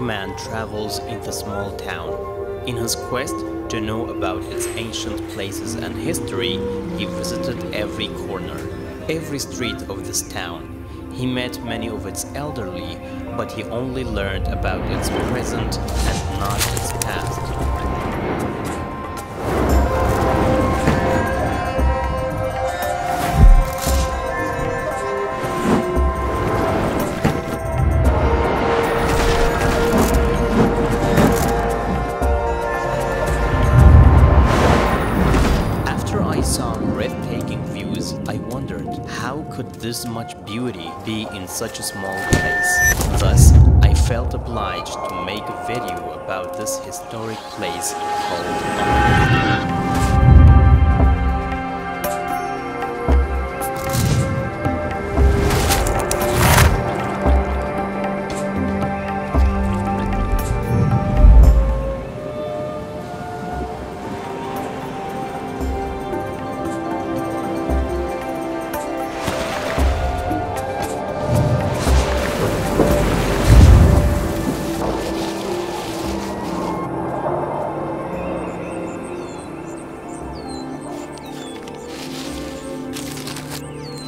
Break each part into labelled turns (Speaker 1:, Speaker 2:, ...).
Speaker 1: travels in the small town. In his quest to know about its ancient places and history, he visited every corner, every street of this town. He met many of its elderly, but he only learned about its present and not its past. Saw breathtaking views, I wondered how could this much beauty be in such a small place. Thus, I felt obliged to make a video about this historic place called Akre.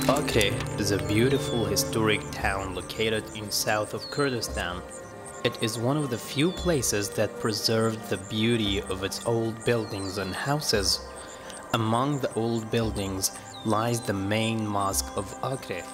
Speaker 1: Akre is a beautiful historic town located in south of Kurdistan. It is one of the few places that preserved the beauty of its old buildings and houses. Among the old buildings lies the main mosque of Akre,